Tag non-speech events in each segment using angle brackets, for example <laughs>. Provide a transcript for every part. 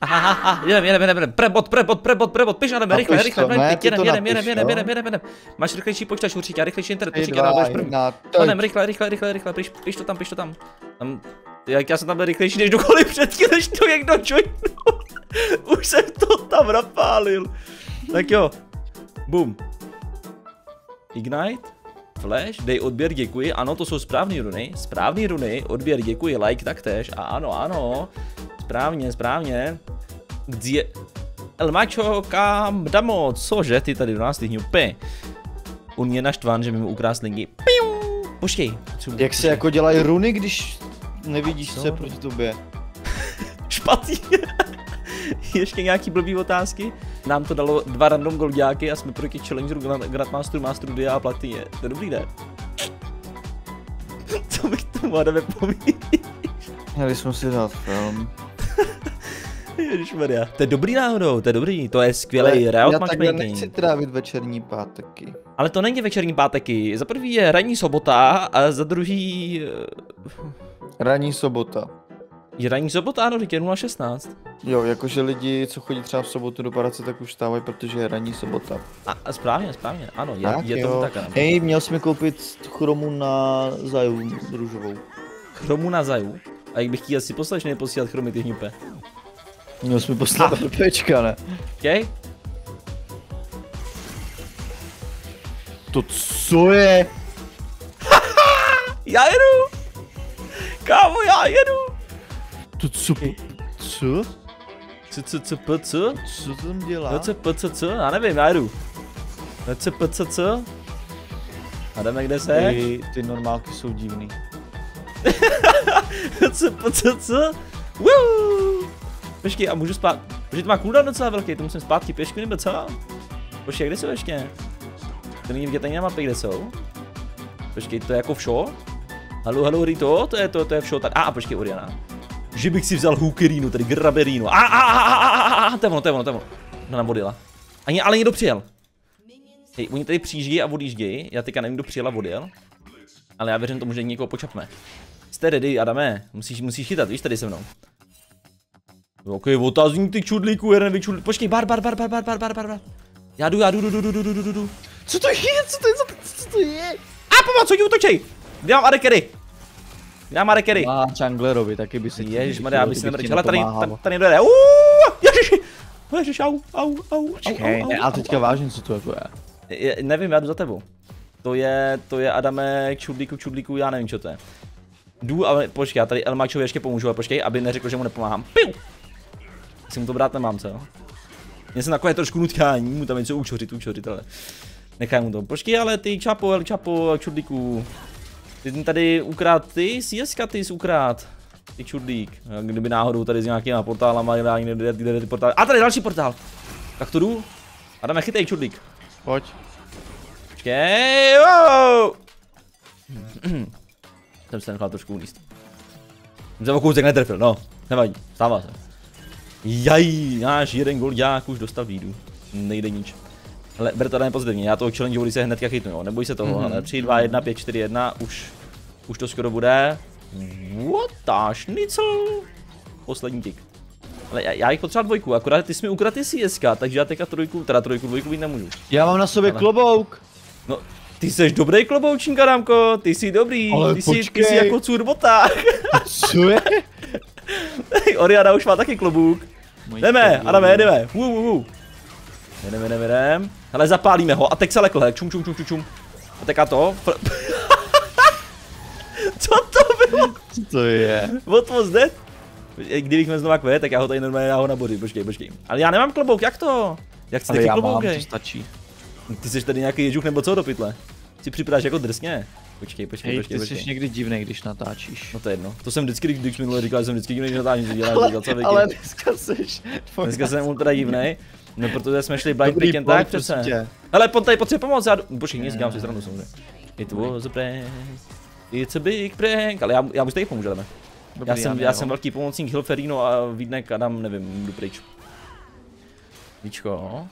Aha, aha, jedem, jedem, jedem, jedem, prebot, prebot, prebot, prebot, piš, A rychle, rychle, ne, jedem, jedem, jedem, jedem, jedem, jedem, jedem. Máš rychlejší počítač určitě, rychlejší internet, určitě, dva, první. teď. rychle, rychle, rychle, rychle, piš, piš to tam, piš to tam. tam jak já jsem tam byl rychlejší než dokoliv předtím, než to někdo joinul. <laughs> Už jsem to tam napálil. Tak jo, boom. Ignite, Flash, dej odběr, děkuji, ano, to jsou správné runy, správné runy, odběr, děkuji, like taktéž, a ano, ano, správně, správně. Kde... El macho kam damo, cože, ty tady do nás ty hňupy. On je naštvan, že mi mu ukrást linky. Piu! Počkej. potřebuji- Jak se jako dělají runy, když nevidíš, Co? je proti tobě? <laughs> Špatný. <laughs> Ještě nějaký blbý otázky? Nám to dalo dva random goldiáky a jsme proti Challengeru, Grand- Grandmasteru, Masteru Dia a Platině. To je dobrý, ne? <laughs> Co bych tomu Adame povídal? Měli jsme si dát film. <laughs> Ježišmarja. To je dobrý náhodou, to je dobrý, to je skvělý Riot Já takhle nechci trávit večerní páteky. Ale to není večerní páteky. Za prvý je ranní sobota a za druhý Ranní sobota. je ranní sobota, ano, teď je 0.16. Jo, jakože lidi, co chodí třeba v sobotu do práce, tak už stávají, protože je ranní sobota. A, a správně, správně, ano, je, tak je jo. tomu tak, ano. Hej, měl jsi mi koupit chromu na zaju růžovou. Chromu na zaju. A jak bych chtěl si poslat, než posílat chromy ty hňupe. Měl jsi mi poslat Ah. pečka, ne? Okay? To co je? <laughs> Já jedu! Kámo, já jedu! To co? Co? Co, co, co, p, co? Co tam dělá? No, co, p, co, co? Já nevím, já jedu. No, co, p, co, co? A jdeme kde se? Ty, ty normálky jsou divný. <laughs> co, co, co? Woo! Počkej, a můžu spát? Protože to má cooldown docela velký, to musím zpátky pěšky nebo co? Počkej, kde jsou ještě? To není vidět ani na mapě, kde jsou. Počkej, to je jako všo? Halo, halo, Rito, to je to, to je všo tady. A, a počkej, Oriana. Že bych si vzal hookerínu, tedy graberínu. A, a, a, a, a, a, a, to je ono, to je ono, to je ono. No, nám odjela. Ani, ale někdo přijel. Hej, oni tady přijíždějí a odjíždějí, já teďka nevím, kdo přijel a odjel. Ale já věřím tomu, že někoho počapme. Jste ready, Adame, musíš, musíš chytat, víš, tady se mnou. Ok, otázník ty čudlíku, jeden vyčudlík. Počkej, bar, bar, bar, bar, bar, bar, bar, bar, bar. Já jdu, já jdu, jdu, jdu, jdu, jdu, jdu, jdu. Co to je? Co to je za... Co to je? A pomoc, oni mám arekery? Kde mám arekery? Má Junglerovi, taky by se Ježíš, já bych si ti ale tady, tady, tady dojde. Uuuu, ježiši, ježiš, au, au, au, au, Počkej, au, ne, au, ale teďka vážně, co to jako je. Je, nevím, já jdu za tebou. To je, to je Adame, čudlíku, čudlíku, já nevím, co to je. Jdu, ale počkej, já tady Elmačovi ještě pomůžu, ale počkej, aby neřekl, že mu nepomáhám. Piu! Si mu to brát nemám, co? Mě se takové trošku nutkání, mu tam něco učořit, učořit, ale nechaj mu to. Počkej, ale ty čapo, El Čapo, čudlíku. Ty jsi tady ukrát, ty CSK ty jsi ukrát. Ty čudlík. Kdyby náhodou tady s nějakýma portálama, kde, kde, kde, kde ty portály. A tady další portál. Tak to jdu. Adame, chytej čudlík. Pojď. Počkej, wow! <clears throat> Jsem se nechal trošku uníst. Jsem se o kousek netrefil, no, nevadí, stává se. Jaj, náš jeden golďák už dostal výdu. Nejde nič. Ale ber to dáme pozitivně, já toho challenge vody se hnedka chytnu, jo, neboj se toho, Mhm. mm-hmm. ale 3, 2, 1, 5, 4, 1, už, už to skoro bude. What the schnitzel? Poslední tik. Ale já, já jich potřeba dvojku, akorát ty jsi mi ukradl CSK, takže já teďka trojku, teda trojku, dvojku být nemůžu. Já mám na sobě Ale- klobouk. No, ty jsi dobrý kloboučník, Adamko, ty jsi dobrý, Ale ty, jsi, ty jsi jako curbota. Co je? Oriana už má taky klobouk. Jdeme, Adame, jdeme, wu, wu, wu. Jdeme, jdeme, jdeme. Hele, zapálíme ho a teď se lekl, čum, čum, čum, čum, čum. A teďka to. <laughs> Co to bylo? Co to je? What was that? Kdybych měl znova kve, tak já ho tady normálně ho na body, počkej, počkej. Ale já nemám klobouk, jak to? Jak jsi Ale taky já mám, to stačí. Ty jsi tady nějaký ježuch nebo co do pytle? Si připadáš jako drsně. Počkej, počkej, Hej, počkej, ty počkej. jsi někdy divnej, když natáčíš. No to je jedno. To jsem vždycky, když, když minule říkal, že jsem vždycky divný, že natáčím, že dělám Ale, co ale dneska seš... Dneska jsem ultra divnej. No protože jsme šli blind Dobrý pick point, tak přece. Hele, pojď tady potřebuji pomoct, já. Počkej, nic, dělám si stranu samozřejmě. It was a prank. It's a big prank. Ale já, já mu stejně pomůžu, jdeme. Já Dobrý, jsem, ne, já jo. jsem velký pomocník Hilferino a Vídnek Adam, nevím, jdu pryč. Víčko.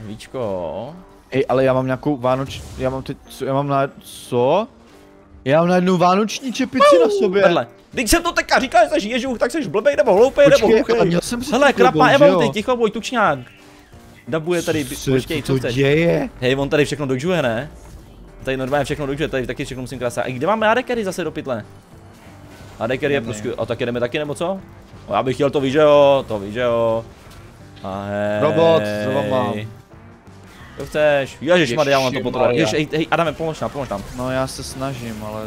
Víčko. Ej, ale já mám nějakou vánoč... Já mám teď... Co, já mám na... Co? Já mám na jednu vánoční čepici na sobě. Vedle. Teď jsem to teďka říkal, že jsi ježuch, tak jsi blbej nebo hloupej nebo hluchej. měl jsem Hele, krab má emoty, ticho boj, tučňák. Dabuje tady, počkej, co chceš? děje? Hej, on tady všechno dojžuje, ne? Tady normálně všechno dojžuje, tady taky všechno musím krásat. A kde máme Adekery zase do pytle? Adekery je prostě, a tak jdeme taky nebo co? No, já bych chtěl to víš, že jo, to víš, že jo. A hej. Robot, co vám mám? Co chceš? Ježiš, já mám to. Ježišmarja. Ježiš, hej, hej, Adame, pomož nám, pomož nám. No já se snažím, ale...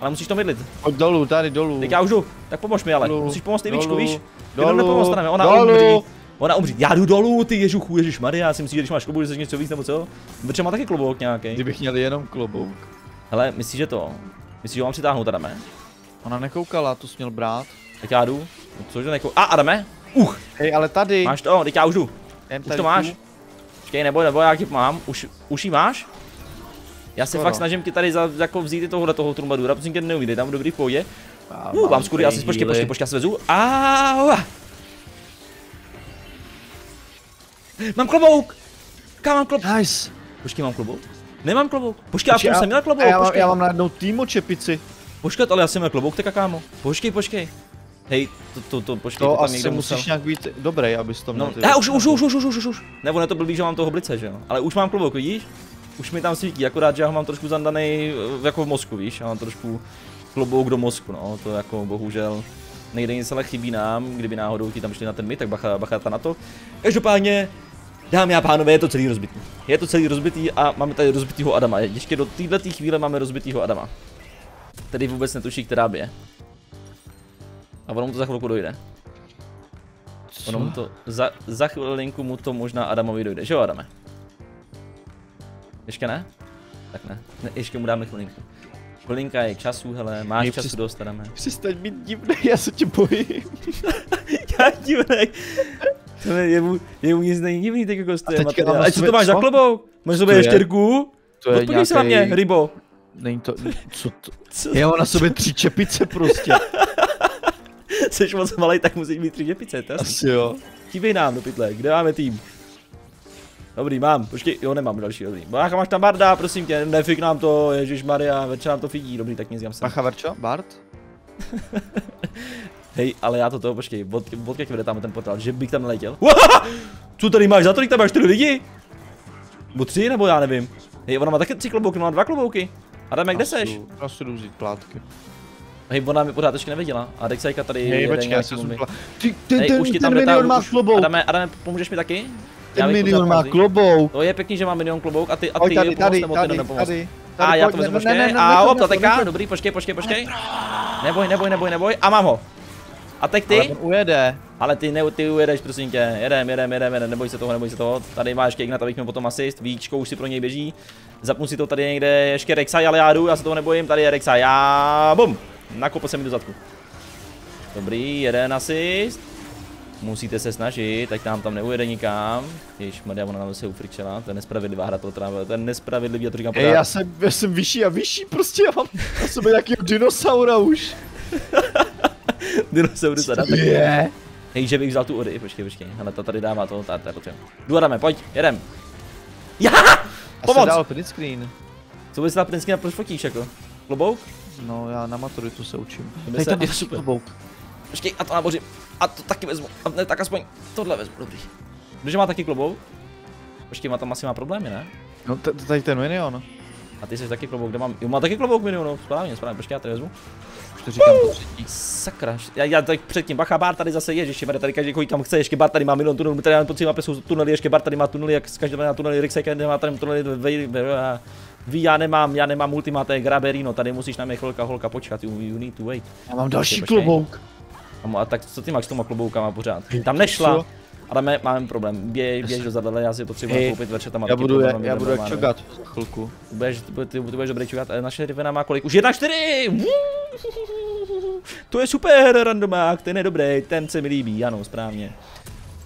Ale musíš to mydlit. Pojď dolů, tady dolů. Teď já už jdu, tak pomož mi ale. Dolů, Musíš pomoct ty víčku, dolů, víš? Dolů, nepomoc, Adame, ona dolů. umří. Ona umří. Já jdu dolů, ty ježuchu, ježiš Maria, já si myslím, že když máš klobouk, že jsi něco víc nebo co? Protože má taky klobouk nějaký. Kdybych měl jenom klobouk. Hele, myslíš, že to? Myslíš, že ho mám přitáhnout, Adame? Ona nekoukala, to jsi měl brát. Tak já jdu. No, Cože neko... A, Adame? Uch, Hej, ale tady. máš to, teď já už jdu. jen Už to máš? tu. Počkej, nebo, nebo já ti mám. Už, už jí máš? Já se Skoro. fakt snažím ti tady za, jako vzít i tohohle toho trumbadura, protože tě neuvíde, tam dobrý v pohodě. Já Uh, mám skůry, já si počkej, počkej, počkej, já se vezu. Au! Mám klobouk! Kam mám klobouk? Nice. Počkej, mám klobouk? Nemám klobouk. Počkej, já Počkej, jsem měl klobouk, já, mám, počkej. já mám najednou týmo čepici. Počkat, ale já jsem měl klobouk, tak kámo. Počkej, počkej. Hej, to, to, to, počkej, to, To tam asi někde musel. musíš nějak být dobrý, abys to měl. No, ty věci. už, už, už, už, už, už, už, už. Nebo ne to blbý, že mám toho blice, že jo. Ale už mám klobouk, vidíš? Už mi tam svítí, akorát, že já ho mám trošku zandaný eh, jako v mozku, víš? Já mám trošku klobouk do mozku, no, to jako bohužel nejde nic, ale chybí nám, kdyby náhodou ti tam šli na ten my, tak bacha, bacha ta na to. Každopádně, dámy a pánové, je to celý rozbitý. Je to celý rozbitý a máme tady rozbitýho Adama. Ještě do této chvíle máme rozbitýho Adama. Tedy vůbec netuší, která by je. A ono mu to za chvilku dojde. Ono mu to, za, za chvilinku mu to možná Adamovi dojde, že jo Adame? Ještě ne? Tak ne, ne ještě mu dáme chvilinku. Chvilinka je času, hele, máš Mě času přes- dost, Adame. Přestaň být divný, já se tě bojím. <laughs> Já divnej. To je, je, mu, je mu nic není divný, tak jako stojí teďka mám na A co to máš za co? klobouk? Máš sobě ještěrku? To je Podívej se na mě, nějaký- rybo. Není to, co to? Co? Já mám na sobě tři čepice prostě. <laughs> <laughs> Jsi moc malej, tak musíš mít tři děpice, to. Asi jo. Chyběj nám do pytle, kde máme tým? Dobrý, mám, počkej, jo, nemám další, dobrý. Bacha, máš tam barda, prosím tě, nefik nám to, Ježíš Maria, večer nám to fidí, dobrý, tak nic jam sem. Bacha Verčo, Bart? <laughs> Hej, ale já to toho, počkej, od, od jak vede tam ten portál, že bych tam neletěl. Uaha! Co tady máš, za tolik tam máš čtyři lidi? Nebo tři, nebo já nevím. Hej, ona má taky tři klobouky, má dva klobouky. Adame, kde seš? Prostě jdu vzít plátky. Hej, ona mi pořád ještě neviděla. A Dexajka tady Hej, počkej, já zupla. Ty, ten, Hej, ten, už ti ten tam milion má klobouk. Adame, Adame, pomůžeš mi taky? Ten pořád má klobouk. To je pěkný, že má milion klobouk a ty, a ty tady, tady, ty tady, tady. A já to vezmu, počkej. A hop, to teďka, dobrý, počkej, počkej, počkej. Neboj, neboj, neboj, neboj. A mám ho. A teď Ale ty? on ujede. Ale ty, ne, ty ujedeš, prosím tě. Jedem, jedem, jedem, jedem, neboj se toho, neboj se toho. Tady má ještě Ignat, abych měl potom asist. Víčko už si pro něj běží. Zapnu si to tady někde, ještě Rek'Sai, ale já jdu, já se toho nebojím. Tady je Rek'Sai, já bum. Nakopl jsem mi do zadku. Dobrý, jeden asist. Musíte se snažit, ať nám tam neujede nikam. Ježiš, Maria, ona nám se ufričela, to je nespravedlivá hra toho tráva, to je nespravedlivý, já to říkám Ej, pořád. já jsem, já jsem vyšší a vyšší, prostě já mám na sobě nějakýho dinosaura už. <laughs> Dinosaurus Adam, tak Je. Hej, že bych vzal tu Ody, počkej, počkej, ale ta tady dává to, ta, ta potřeba. Jdu Adame, pojď, jedem. Já! A se Pomoc! dal print screen. Co bys na prinsky na proč fotíš jako? Klobouk? No, já na maturitu se učím. Se- tam je super. Počkej, a to nabořím. A to taky vezmu. A ne, tak aspoň tohle vezmu, dobrý. Protože má taky klobouk? Počkej, má tam asi má problémy, ne? No, tady ten minion. A ty jsi taky klobouk, kde mám? Jo, má taky klobouk milionu, správně, správně, počkej, já to vezmu. Už to říkám po třetí. Sakra, já, já tak předtím, bacha, bar tady zase je, ještě tady každý chodí kam chce, ještě bar tady má milion tunelů, tady máme pocit, mapě jsou tunely, ještě bar tady má tunely, jak z každého má tunely, Rixek nemá tady tunely, Ví, já nemám, já nemám ultimate graberino, tady musíš na mě chvilka holka počkat, you, you need to wait. Já mám další Počkej, klobouk. A, tak co ty máš s těma kloboukama pořád? Tam nešla. Ale máme, máme problém, běž, běž do zadele, já si potřebuji Hej, koupit večer tam Já budu, já, já budu jak čogat za chvilku. Ty budeš, ty, ty, ty budeš dobrý čukat, ale naše Rivena má kolik? Už jedna čtyři! To je super randomák, ten je dobrý, ten se mi líbí, ano, správně.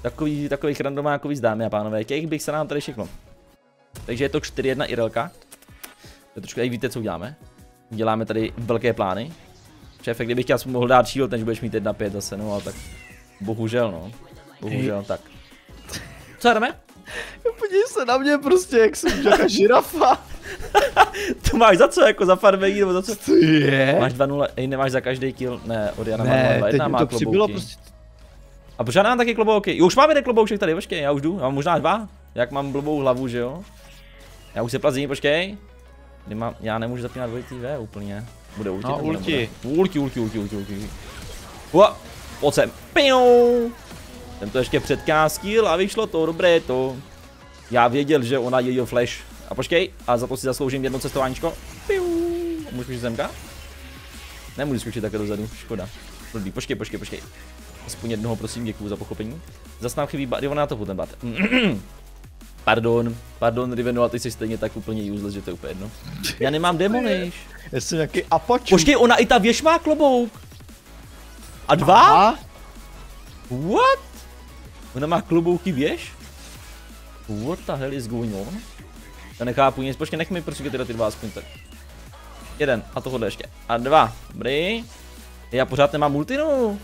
Takový, takových randomákových dámy a pánové, těch bych se nám tady všechno. Takže je to 4-1 Irelka. To trošku, víte, co uděláme? Děláme tady velké plány. Šéfe, kdybych chtěl mohl dát shield, než budeš mít 1-5 zase, no ale tak. Bohužel, no. Bohužel, tak. Co jdeme? <laughs> Podívej se na mě prostě, jak jsem jaká žirafa. <laughs> to máš za co, jako za farmení, nebo za co? To je? Máš 2-0, ej, nemáš za každý kill, ne, od Jana Ne, má 0, teď jedna mi má to přibylo prostě. A proč já nemám taky klobouky? Jo, už mám jeden klobouček tady, počkej, já už jdu, já mám možná dva. Jak mám blbou hlavu, že jo? Já už se plazím, počkej. Kdy mám, já nemůžu zapínat dvojitý V úplně. Bude ulti? No, ulti. Ulti, ulti, ulti, ulti, ulti. Ua, pojď sem. Piu. Jsem to ještě předkástil a vyšlo to, dobré je to. Já věděl, že ona je flash. A počkej, a za to si zasloužím jedno cestováníčko. Piu. Můžu zemka? Nemůžu skočit takhle dozadu, škoda. Blbý, počkej, počkej, počkej. Aspoň jednoho, prosím, děkuju za pochopení. Zas nám chybí bat, jo, na to ten bat. <clears throat> Pardon, pardon, Riveno, ale ty jsi stejně tak úplně useless, že to je úplně jedno. Já nemám demolish. Já jsem nějaký apačů. Počkej, ona i ta věž má klobouk. A dva? A? What? Ona má klobouky věž? What the hell is going on? Já nechápu nic, počkej, nech mi prostě tyhle ty dva aspoň tak. Jeden, a tohle ještě. A dva, dobrý. Já pořád nemám multinu.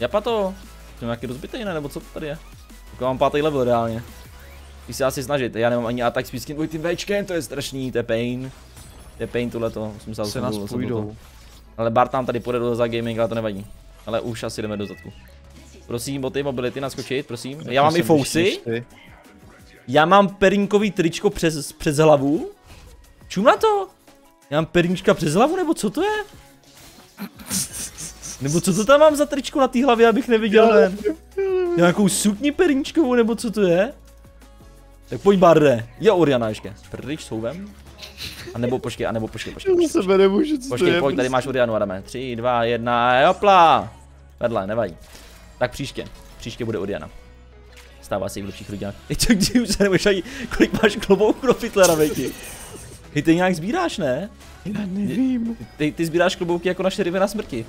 Japa to. Jsem nějaký rozbitej, ne? Nebo co to tady je? Tak mám pátý level reálně. Když se asi snažit, já nemám ani attack speed skin, tím Včkem, to je strašný, to je pain. To je pain tohleto, jsem se Se nás půjdou. Ale Bart nám tady půjde do za gaming, ale to nevadí. Ale už asi jdeme do zadku. Prosím, boty, mobility, naskočit, prosím. Já mám i fousy, já mám perinkový tričko přes, přes hlavu. Čum na to? Já mám perníčka přes hlavu, nebo co to je? Nebo co to tam mám za tričko na té hlavě, abych neviděl ven? Nějakou sukni perníčkovou, nebo co to je? Tak pojď Barde. Je Oriana ještě. Pryč s houvem. A nebo počkej, a nebo počkej, počkej. Počkej, za sebe nemůžu, co Počkej, pojď, tady prostě. máš Orianu, Adame. 3, 2, 1, jopla. Vedle, nevadí. Tak příště. Příště bude Oriana. Stává se i v lepších rodinách. Teď kdy už se ani, kolik máš klobouků do pytlera, vejti. Hej, ty nějak sbíráš, ne? Já nevím. Ty, ty sbíráš klobouky jako naše ryby na smrti.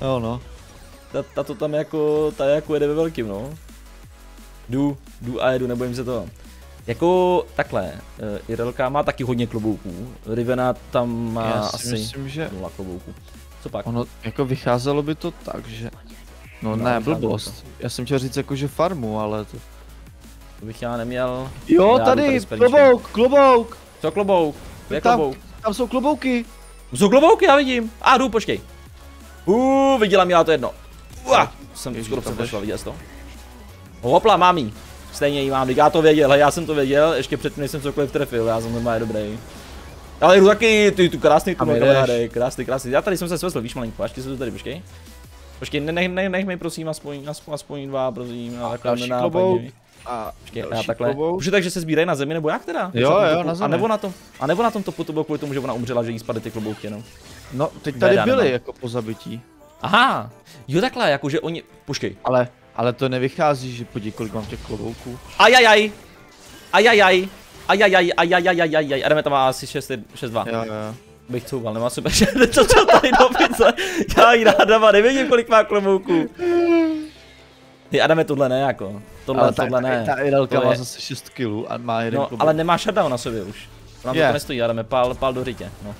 Jo no. Ta, ta to tam jako, ta jako jede ve velkým, no. Jdu, jdu a jedu, nebojím se toho. Jako takhle, uh, Irelka má taky hodně klobouků, Rivena tam má Já si asi myslím, že nula klobouků. Co pak? ono, jako vycházelo by to tak, že... No, No, ne, blbost. Já jsem chtěl říct jako, že farmu, ale to... To bych já neměl. Jo, Já tady tady, klobouk, klobouk! Co klobouk? Kde je Tam. klobouk? Tam jsou klobouky. Jsou klobouky, já vidím. A jdu, počkej. Uuu, viděla mě, já to jedno. Ua, jsem Ježíš, skoro přepošla, viděl jsi to? Hopla, mám jí. Stejně jí mám, já to věděl, já jsem to věděl, ještě předtím, než jsem cokoliv trefil, já jsem normálně dobrý. Ale jdu taky, ty tu krásný tu kamaráde, krásný, krásný. Já tady jsem se svezl, víš malinko, až ty se tu tady, počkej. Počkej, ne, ne, ne, nech mi prosím aspoň, aspoň, aspoň dva, prosím, a takhle další nenápadně. klobouk. A Počkej, já další takhle. klobouk. Už je tak, že se sbírají na zemi, nebo jak teda? Jo, jo, topu? na A zemi. nebo na tom, a nebo na tom topu to bylo kvůli tomu, že ona umřela, že jí spadly ty klobouky, no. No, teď tady Veda nemám. jako po zabití. Aha, jo takhle, jakože oni, počkej. Ale, ale to nevychází, že podívej, kolik mám těch klobouků. Ajajaj, ajajaj, ajajaj, ajajaj, Adame tam má asi 6-2. Jo, jo. Bych couval, nemá super, <laughs> co to tady do pice, já ji ráda má, nevědím kolik má klobouků. Ty Adame, tohle ne jako, tohle, ale tohle ta, ne. ta Irelka má zase 6 kg a má jeden No, klobouk. ale nemá shutdown na sobě už. Nám Je. to nestojí, Adame, pál, pál do rytě, no.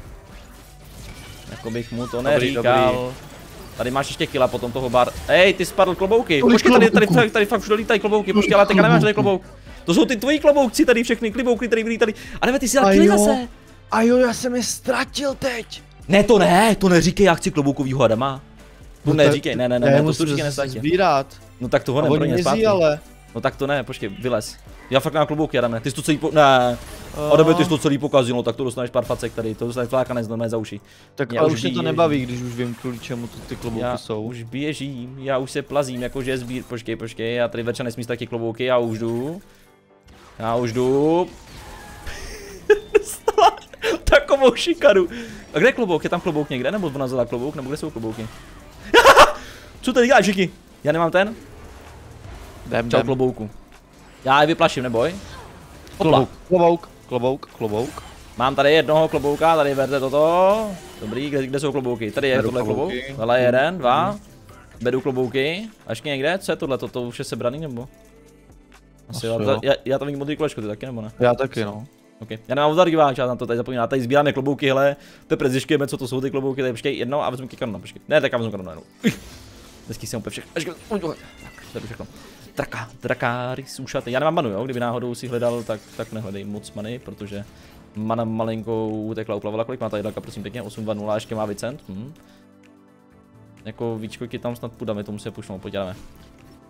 Jako bych mu to Dobrý, neříkal. dobrý. Tady máš ještě kila potom toho bar. Ej, ty spadl klobouky. Počkej, tady, tady, tady, tady fakt všude lítají klobouky. Počkej, ale teďka nemáš tady klobouk. To jsou ty tvoji kloboukci tady všechny, klobouky tady vylítaly. A nebo ty si dal A kily zase. A jo, já jsem je ztratil teď. Ne, to ne, to neříkej, já chci kloboukovýho Adama. To No neříkej, ne, ne, ne, ne, to určitě sbírat. No tak toho A ne, pro oni ně mizí, zpátky. ale. No tak to ne, počkej, vylez. Já fakt mám klobouky, Adame, ty jsi to celý po... Ne, Adame, ty jsi to celý pokazil, no tak to dostaneš pár facek tady, to dostaneš flákanec normálně za uši. Tak Já ale už už mě to nebaví, když už vím, kvůli čemu to ty klobouky Já jsou. už běžím, já už se plazím, jakože sbír, počkej, počkej, já tady večer nesmí taky klobouky, já už jdu. Já už jdu. <laughs> Takovou šikanu. A kde je klobouk? Je tam klobouk někde? Nebo ona vzala klobouk? Nebo kde jsou klobouky? <laughs> Co tady děláš, Žiky? Já nemám ten? Jdem, Čau jdem. klobouku. Já je vyplaším, neboj. Klobouk, klobouk, klobouk, klobouk. Mám tady jednoho klobouka, tady berte toto. Dobrý, kde, kde jsou klobouky? Tady je Beru tohle klobouk. je jeden, dva. Beru klobouky. A ještě někde? Co je tohle? To, to už je sebraný nebo? Asi Asi jo. Ta- Já, já tam vidím modrý kolečko, ty taky nebo ne? Já taky no. Okay. Já nemám vzdargiváč, já na to tady zapomínám. Tady sbíráme klobouky, hele. Teprve zjišťujeme, co to jsou ty klobouky. Tady počkej jedno a vezmu kanona, počkej. Ne, tak já vezmu kanona jenom. Dnesky jsem úplně všechno. Počkej, uj, uj. Tak, tady všechno. Traka, trakáry, sušaty. Já nemám manu, jo? Kdyby náhodou si hledal, tak, tak nehledej moc many, protože Mana malinkou utekla, uplavila, kolik má ta jednaka, prosím pěkně, 8-2-0, ještě má Vicent. Hm. Jako víčko ti tam snad půjdeme, to musíme pušnout, pojďme.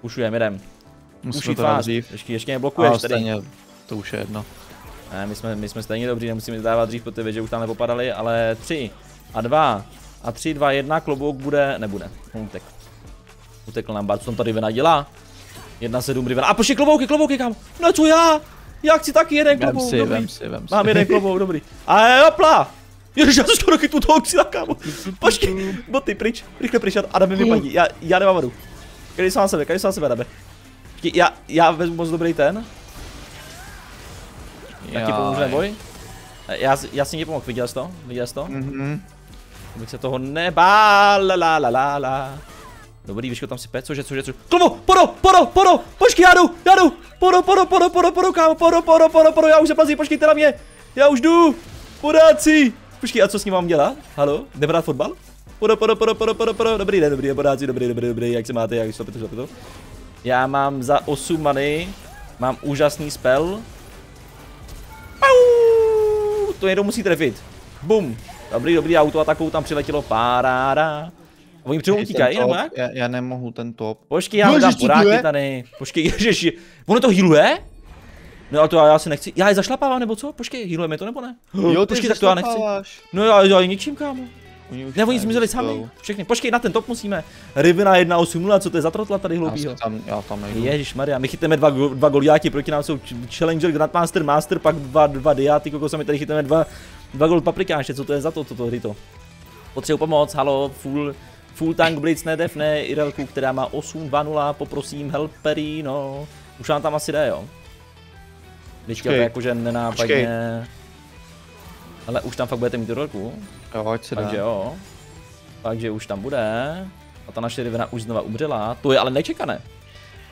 Pušujeme, jdem. Musíme to dát dřív. ještě, ještě mě blokuješ Ale tady. stejně, to už je jedno. Ne, my jsme, my jsme stejně dobří, nemusíme dávat dřív, protože že už tam nepopadali, ale 3 a 2 a 3, 2, 1, klobouk bude, nebude, on utek. Utekl nám Bart, co tam ta Rivena dělá? 1, 7, Rivena, a pošli klobouky, klobouky kam? No co já? Já chci taky jeden Vem klobouk, si, dobrý. vem si, vem si. Mám jeden klobouk, dobrý. A hopla! Ježiš, já jsem skoro chytnu toho ksila, kámo. Počkej, boty, pryč, rychle pryč, Adam mi vypadí, já, já nemám vodu. Kdy sám sebe, kdy sám sebe. Počkej, Já, já vezmu moc dobrý ten, tak ti pomůžu neboj. Já, já si ti pomohl, viděl jsi to? Viděl jsi to? Mhm. Abych se toho nebál, la la la la la. Dobrý, víš, tam si pec, cože, cože, cože. Klobo, podo, podo, podo, počkej, já jdu, já jdu, podo, podo, podo, podo, podo, kámo, podo, podo, podo, podo, já už se plazí, počkejte na mě, já už jdu, podáci. Počkej, a co s ním mám dělat? Halo, hrát fotbal? Podo, podo, podo, podo, podo, podo, dobrý den, dobrý den, podáci, dobrý, dobrý, dobrý, jak se máte, jak se to, to. Já mám za 8 many, mám úžasný spell. To někdo musí trefit. Bum. Dobrý, dobrý, auto atakou tam přiletělo. Paráda. Oni přímo Ten utíkají, nebo jak? Já, já nemohu ten top. Počkej, já No, dám poráky tady. Počkej, <laughs> ježiši. Ono to healuje? No ale to já, já si nechci. Já je zašlapávám nebo co? Počkej, healuje to nebo ne? <gasps> Jo, ty Počkej, tak to já nechci. No já, já je ničím, kámo. Oni už Ne, oni ne, zmizeli sami. Všechny. Počkej, na ten top musíme. Rivina 1.8.0, co to je za trotla tady Já, hloupýho? se tam, já tam nejdu. Ježíš Maria, my chytneme dva, dva goliáti, proti nám jsou ch- Challenger, Grandmaster, Master, pak dva, dva diáty, kokos, a my tady chytneme dva, dva gold paprikáše, co to je za to, toto hry to? Potřebuji pomoc, halo, full, full tank blitz nedefne Irelku, která má 8, 2, 0, poprosím helpery, no, už nám tam asi jde, jo. Počkej. jakože nenápadně, ale už tam fakt budete mít Irelku, Jo, ať se dá. takže jo. Takže už tam bude. A ta naše Rivena už znova umřela. To je ale nečekané.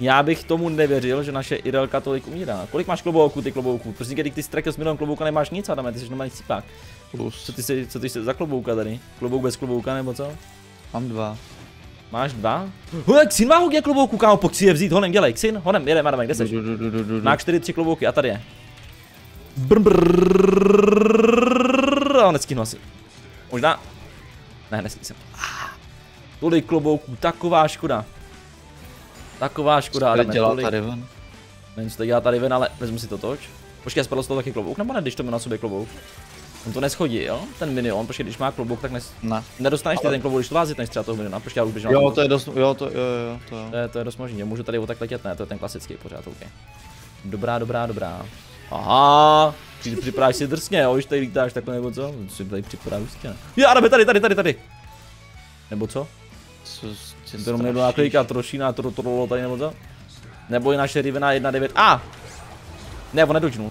Já bych tomu nevěřil, že naše Irelka tolik umírá. Kolik máš klobouků, ty klobouků? Prostě když ty strekel s milion klobouka nemáš nic, Adame, ty jsi normální cipák. Plus. Co ty jsi, co ty jsi za klobouka tady? Klobouk bez klobouka nebo co? Mám dva. Máš dva? Hele, Xin má hodně klobouků, kámo, pojď si je vzít, honem dělej, Xin, honem, jedem, Adame, kde du. Má čtyři, tři klobouky a tady je. Brr, brr, ale neskinu asi. Možná. Ne, jsem. Tolik klobouků, taková škoda. Taková škoda, Co tady Adame, dělá tolik. tady ven? Nevím, co tady dělá tady ven, ale vezmu si to toč. Počkej, spadl z toho taky klobouk, nebo ne, když to má na sobě klobouk? On to neschodí, jo? Ten minion, počkej, když má klobouk, tak nes... Ne. nedostaneš ty Ale- ten klobouk, když to vázit než třeba toho miniona, počkej, já už běžím na Jo, to je dost, jo, to, jo, jo, to jo. To je, to je dost možný, můžu tady o tak letět, ne, to je ten klasický pořád, OK. Dobrá, dobrá, dobrá. Aha, při- připravíš si drsně, jo, když tady lítáš takhle nebo co? Si tady připravíš si ne. Já, jdeme tady, tady, tady, tady. Nebo co? Co, To jenom nejdu na klika, trošína, to to tady nebo co? Nebo je naše Rivena 1.9. A! Ne, on nedočnul.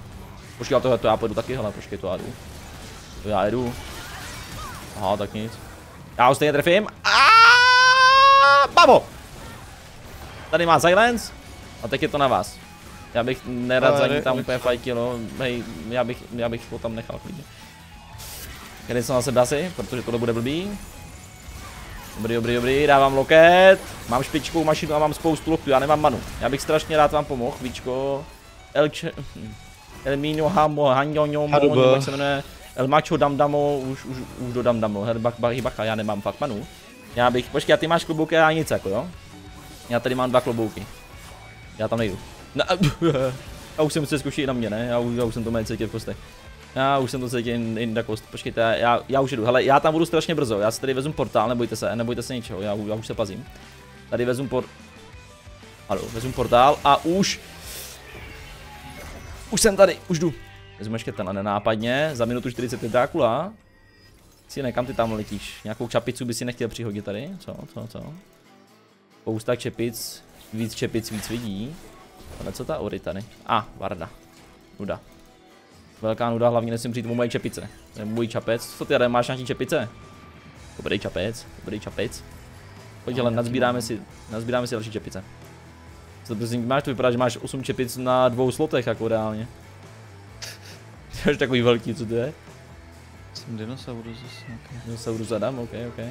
Počkej, to, to já půjdu taky, hele, počkej, to já jdu. Já jedu. Aha, tak nic. Já ho stejně trefím. A Babo! Tady má silence. A teď je to na vás. Já bych nerad za ní tam úplně fajtilo. Hej, já bych, já bych ho tam nechal klidně. Kde jsem na sebe asi, protože tohle bude blbý. Dobrý, dobrý, dobrý, dávám loket. Mám špičkou mašinu a mám spoustu loktu, já nemám manu. Já bych strašně rád vám pomohl, víčko. Elče... Elmino Hamo, Hanjoňo, jak se jmenuje. El Macho Damdamo, už, už, už dodám damo. Her, bach, bach, bacha, já nemám fakt manu. Já bych, počkej, a ty máš klobouky a já nic jako jo? Já tady mám dva klobouky. Já tam nejdu. No, <laughs> já už jsem se zkoušel na mě, ne? Já, už- já už jsem to méně cítil v kostech. Já už jsem to cítil na kost. Počkejte, já, já už jdu. Hele, já tam budu strašně brzo. Já si tady vezmu portál, nebojte se, nebojte se ničeho, já, já už se pazím. Tady vezmu por... Halo, vezmu portál a už... Už jsem tady, už jdu. Vezmu ještě tenhle nenápadně, za minutu 45 Drákula. Si nekam ty tam letíš? Nějakou čapicu by si nechtěl přihodit tady? Co, co, co? Spousta čepic, víc čepic, víc lidí. Ale co ta Ori tady? A, ah, Varda. Nuda. Velká nuda, hlavně nesmím přijít o moje čepice. To je můj čapec. Co ty, ale máš nějaký čepice? Dobrý čapec, dobrý čapec. Pojď, ale nazbíráme si, nazbíráme si další čepice. Co to prosím, máš, to vypadá, že máš 8 čepic na dvou slotech, jako reálně. To je takový velký, co to je? Jsem dinosaurus zase nějaký. Dinosaurus Adam, ok, ok.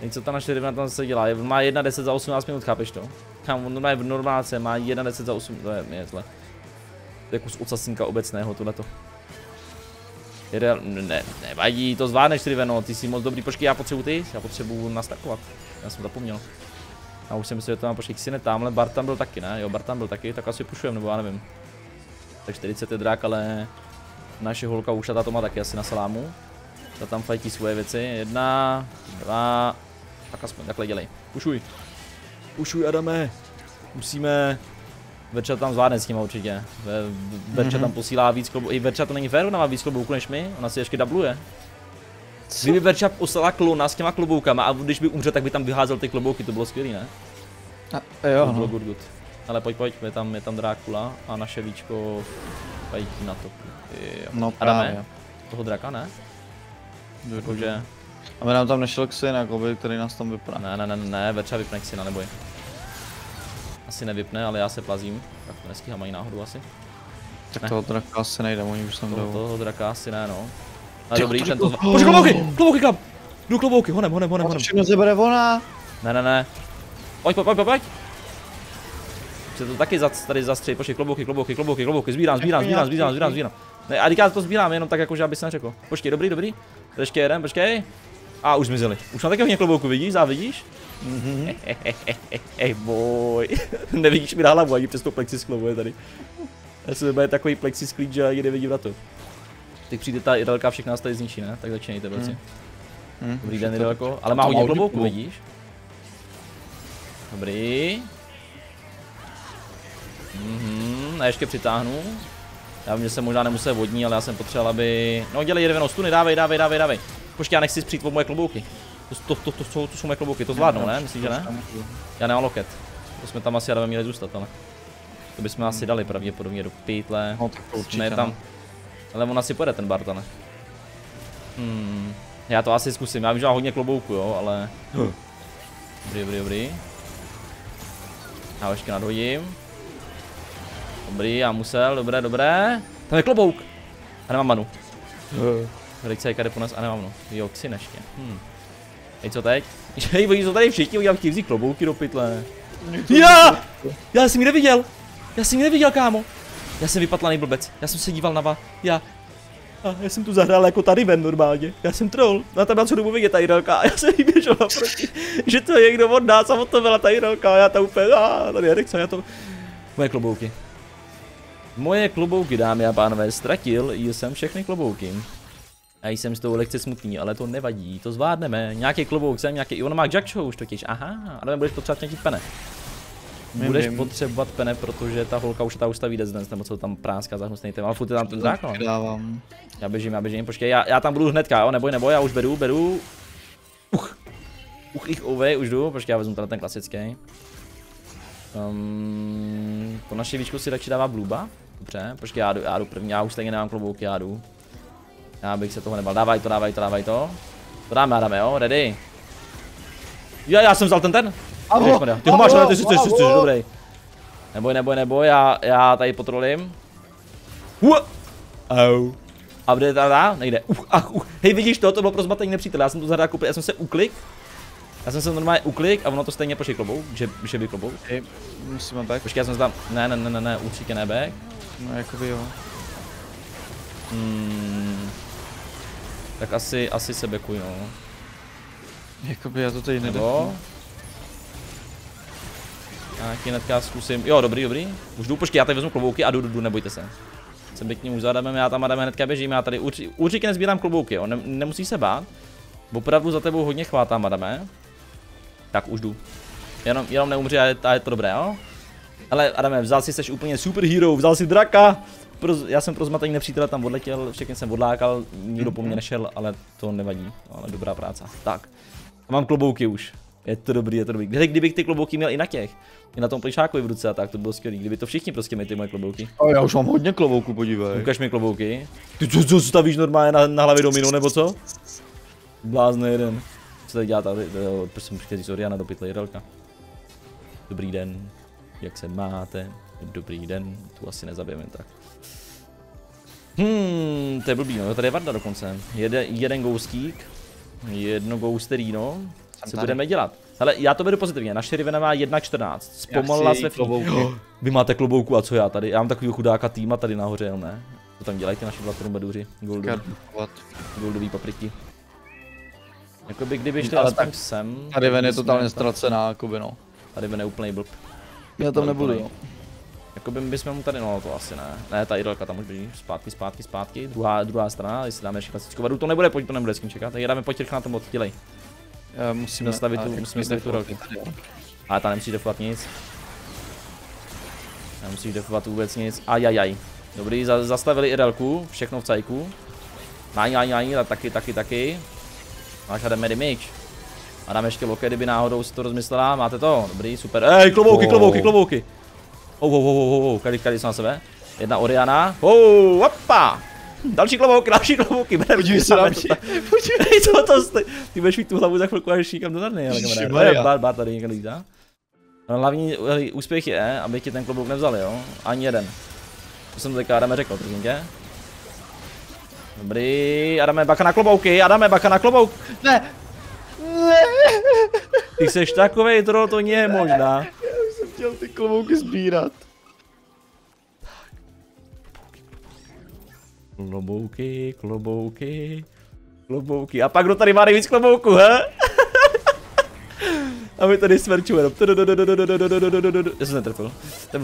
Teď co ta naše rybna tam se dělá? Je- Má 1.10 za 18 minut, chápeš to? Kam on normálně v normálce má 1.10 za 8, to je, je zle. To je kus ocasinka obecného tohleto. Jede, ne, nevadí, to zvládneš Riveno, ty jsi moc dobrý, počkej, já potřebuji ty, já potřebuji nastakovat, já jsem zapomněl. A už jsem myslel, že to mám, počkej, si ne tamhle, Bart tam byl taky, ne, jo, Bart tam byl taky, tak asi pušujem, nebo já nevím. Tak 40 je drák, ale naše holka ušata to má taky asi na salámu. Ta tam fajtí svoje věci, jedna, dva, tak aspoň takhle dělej, pušuj. Pušuj Adame, musíme Verča tam zvládne s tím určitě. Verča tam posílá víc klobouků. I Verča to není fér, ona má víc klobouků než my, ona si ještě dubluje. Kdyby Verča poslala klona s těma kloboukama a když by umřel, tak by tam vyházel ty klobouky, to bylo skvělý, ne? A, jo, to bylo no. good, good. Ale pojď, pojď, je tam, je tam Drákula a naše víčko fajtí na to. Jo. No Adame, právě. toho draka, ne? Jakože, A my nám tam nešel Xen, jakoby, který nás tam vypadá. ne, ne, ne, ne, Verča vypne Xina, neboj. Asi nevypne, ale já se plazím. Tak to nestíhám ani náhodou asi. Tak ne. toho draka asi nejde, oni už tam Toho, jdou. toho draka asi ne, no. Ale dobrý, to- ten to... oh. Počkej, klobouky! Klobouky kam? Jdu klobouky, honem, honem, honem, A to honem. všechno zabere ona. Ne, ne, ne. Pojď, pojď, pojď, pojď. Chci to taky zac, tady zastřelit, počkej, klobouky, klobouky, klobouky, klobouky, sbírám, sbírám, sbírám, sbírám, sbírám, sbírám. Ne, a říká, to sbírám jenom tak, jako že aby se neřekl. Počkej, dobrý, dobrý. Ještě jeden, počkej. A už zmizeli. Už mám taky hodně klobouků, vidíš, závidíš? Mhm. Ej, boj. <laughs> Nevidíš mi na hlavu, ani přes to plexisklo je tady. Já jsem bude takový plexisklíč, že ani nevidím na to. Teď přijde ta Idelka, všechno nás tady zničí, ne? Tak začínejte, bratři. Hmm. Hm, Dobrý už den, Idelko. Ale má hodně klobouků, klobouků. vidíš? Dobrý. Mhm, a ještě přitáhnu. Já vím, že jsem možná nemusel vodní, ale já jsem potřeboval, aby... No dělej jedenou stuny, dávej, dávej, dávej, dávej. Počkej, já nechci přijít o moje klobouky. To, to, to, to, jsou, to jsou moje klobouky, to zvládnou, ne? Myslíš, že ne? Já nemám loket. To jsme tam asi ale měli zůstat, ale. To bychom asi dali pravděpodobně do pytle. No tak to určitě. Ne tam. no. Ale on asi pojede ten Bartane. Hmm. Já to asi zkusím, já vím, že mám hodně klobouku, jo, ale... Dobrý, dobrý, dobrý. Já ještě nadhodím. Dobrý, já musel, dobré, dobré. Tam je klobouk. A nemám manu. Rejce jde po nás a nemám no. Jo, ksy ještě. Hm. Hej, co teď? <laughs> Hej, oni jsou tady všichni, oni chtějí vzít klobouky do pytle. Já! Já jsem ji neviděl! Já jsem ji neviděl, kámo! Já jsem vypatlaný blbec, já jsem se díval na vás. Já... A já jsem tu zahrál jako tady ven normálně. Já jsem troll. Na tam co dobu vidět ta Jirelka a já jsem jí běžel naproti. <laughs> že to je někdo od nás a od to byla ta Jirelka a já to úplně, a tady je Rexa, já to... Moje klobouky. Moje klobouky, dámy a pánové, ztratil jsem všechny klobouky. A jsem z toho lehce smutný, ale to nevadí, to zvládneme. Nějaký klobouk jsem, nějaký, on má Jackcho už totiž, aha, ale budeš potřebovat nějaký pene. Budeš vím. potřebovat pene, protože ta holka už ta ustaví dnes, nebo co tam práská za hnusný ale furt je tam ten. Dávám. Já běžím, já běžím, počkej, já, já tam budu hnedka, jo, neboj, neboj, já už beru, beru. Uch. Uch, ich, ovej, už jdu, počkej, já vezmu teda ten klasický. Um, to naše víčko si radši dává bluba. Dobře, počkej, já jdu, já jdu první, já už stejně nemám klobouky, já jdu. Já bych se toho nebal, dávaj to, dávaj to, dávaj to. To dáme, dáme, jo, ready. Já, já jsem vzal ten ten. Ježišmarja, Ty ho máš, ale ty jsi, ty jsi, dobrý. Neboj, neboj, neboj, já, já tady potrolím. Ua! Au. A kde ta dá? Nejde. Uch, ach, uch. Hej, vidíš to, to bylo pro zmatení nepřítel. Já jsem to zahrál koupil, já jsem se uklik. Já jsem se normálně uklik a ono to stejně pošli klobou, že, že by klobou. Hej, musíme back. Počkej, já jsem se tam, ne, ne, ne, ne, ne, určitě ne back. No jakoby jo. Hmm. Tak asi, asi se backuj, no. Jakoby já to tady Nebo? nedechnu. Já ti hnedka zkusím, jo dobrý, dobrý. Už jdu, počkej, já tady vezmu klobouky a jdu, jdu, jdu nebojte se. Jsem ním už zademe, já tam Adame hnedka běžím, já tady určitě, určitě nezbírám klobouky, jo, ne, nemusí se bát. Opravdu za tebou hodně chvátám, Adame. Tak už jdu. Jenom, jenom neumři a je, a je to dobré, jo? Ale Adame, vzal si seš úplně superhero, vzal si draka. Pro, já jsem pro zmatení nepřítele tam odletěl, všechny jsem odlákal, nikdo po mně nešel, ale to nevadí, ale dobrá práce. Tak, a mám klobouky už. Je to dobrý, je to dobrý. Kdyby, kdybych ty klobouky měl i na těch, i na tom plišákovi v ruce a tak, to bylo skvělý. Kdyby to všichni prostě měli ty moje klobouky. A já už mám hodně klobouků, podívej. Ukaž mi klobouky. Ty co, co stavíš normálně na, na hlavě domino, nebo co? Blázne jeden. Co tady dělá tady? Jo, Proč jsem přichází z Oriana do pytle Jirelka. Dobrý den. Jak se máte? Dobrý den. Tu asi nezabijeme tak. Hmm, to je blbý, no, tady je Varda dokonce. Jede, jeden ghostík, jedno ghosterino. Co tady. budeme dělat? Hele, já to beru pozitivně, naše Rivena má 1.14, zpomalila chci své klobouky. Vy máte klobouku a co já tady? Já mám takový chudáka týma tady nahoře, ne? Co tam dělají ty naši dva trumbaduři? Goldový, goldový papriky. Jakoby kdyby šli Ale aspoň tak sem. A Riven je totálně ztracená, jakoby no. A Riven je úplný blb. Já tam nebudu. Jakoby bychom mu tady, no to asi ne. Ne, ta idolka tam už běží, zpátky, zpátky, zpátky. Druhá, druhá strana, jestli dáme ještě klasickou vadu, to nebude, pojď, to nebude s kým čekat. Tak dáme pojď na tom mod, dělej. Já musím Zastavit tu- musíme zastavit tu rolku. Ale ta nemusí defovat nic. Nemusíš defovat vůbec nic. Ajajaj. Dobrý, za, zastavili i relku, všechno v cajku. Aj, aj, aj, a taky, taky, taky. Máš a jdeme damage. A dáme ještě loke, kdyby náhodou si to rozmyslela. Máte to? Dobrý, super. Ej, klobouky, Oh. klobouky, klobouky. Oh, oh, oh, oh, oh, kady, kady jsou na sebe. Jedna Oriana. Oh, opa. Další klobouky, další klobouky. Bereme, Podívej se na mě. Podívej, co to stojí. Ty budeš mít tu hlavu za chvilku, až šíkám do zadny, ale. Bár, bár tady někde lítá. No, hlavní úspěch je, aby ti ten klobouk nevzali, jo? Ani jeden. To jsem teďka Adame řekl, prosím tě. Dobrý, Adame, baka na klobouky, Adame, baka na klobouk. Ne! Ty seš takovej troll, to nie je možná. Já už jsem chtěl ty klobouky sbírat. Klobouky, klobouky, klobouky. A pak kdo tady má nejvíc klobouků, he? A my tady smerčuje jenom. Já jsem netrpil.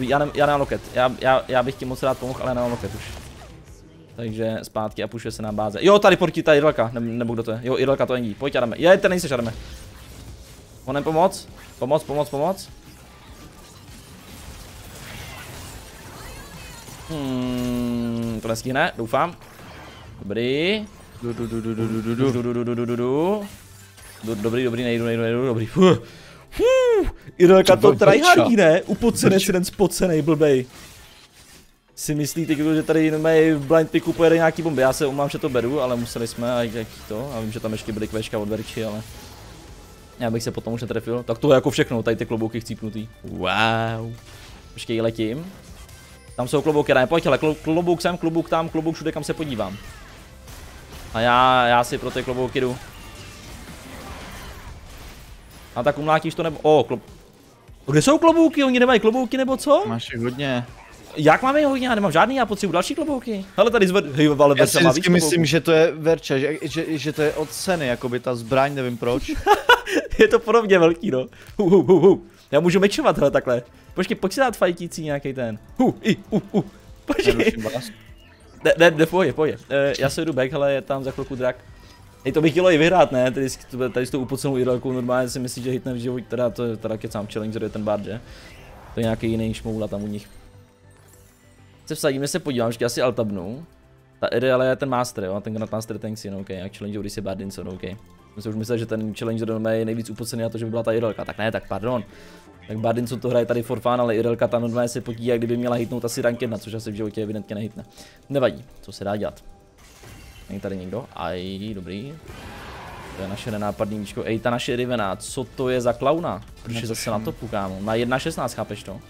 Já nemám loket. Já, já, já bych ti moc rád pomohl, ale nemám loket už. Takže zpátky a pušuje se na báze. Jo, tady porti, ta Idolka, ne, nebo kdo to je. Jo, Idolka to není. Pojď, Adame. Je, ten nejseš, Adame. Honem pomoc. Pomoc, pomoc, pomoc. Hmm, to nestihne, doufám. Dobrý. Dobrý, dobrý, nejdu, nejdu, nejdu, dobrý. Fuh. Fuh. Idolka to tryhardí, ne? Upocenec jeden spocenej, blbej. Si myslíte, jako, že tady mají v blind picku pojede nějaký bomby? Já se umám, že to beru, ale museli jsme a jak to. A vím, že tam ještě byly kveška od Verči, ale... Já bych se potom už netrefil. Tak to je jako všechno, tady ty klobouky chcípnutý. Wow. Počkej, letím. Tam jsou klobouky, ne, pojď, ale klo, klobouk sem, klobouk tam, klobouk všude, kam se podívám. A já, já si pro ty klobouky jdu. A tak umlátíš to nebo... O, klob... Kde jsou klobouky? Oni nemají klobouky nebo co? Máš jich hodně. Jak máme hodně? Já nemám žádný, já potřebuji další klobouky. Hele, tady zved... Hej, ale Já si vždycky víc myslím, že to je Verča, že, že, že to je od ceny, jakoby ta zbraň, nevím proč. <laughs> je to podobně velký, no. Hu, hu, hu, hu. Já můžu mečovat, hele, takhle. Počkej, pojď si dát fajtící nějaký ten. Hu, i, hu, hu. Počkej. Ne, ne, ne, pohodě, pohodě. E, já se jdu back, hele, je tam za chvilku drak. Hej, to bych chtělo i vyhrát, ne? Tady, tady s tou upocenou idolkou normálně si myslíš, že hitne v životě, teda to je teda kecám challenger, je ten bard, že? To je nějaký jiný šmoula tam u nich. Se vsadíme se podívám, že asi altabnu. Ta Iri, je ten master, jo, ten Grandmaster Tanks, no, OK, jak challenger, když si Bardinson, OK. Jsem si už myslel, že ten challenger je nejvíc upocený na to, že by byla ta Irelka, tak ne, tak pardon. Tak Bardinson to hraje tady for fun, ale Irelka tam normálně se potí, jak kdyby měla hitnout asi rank 1, což asi v životě evidentně nehitne. Nevadí, co se dá dělat. Není tady někdo? Aj, dobrý. To je naše nenápadný míčko. Ej, ta naše Rivena, co to je za klauna? Proč je zase na topu, kámo? Na 1.16, chápeš to?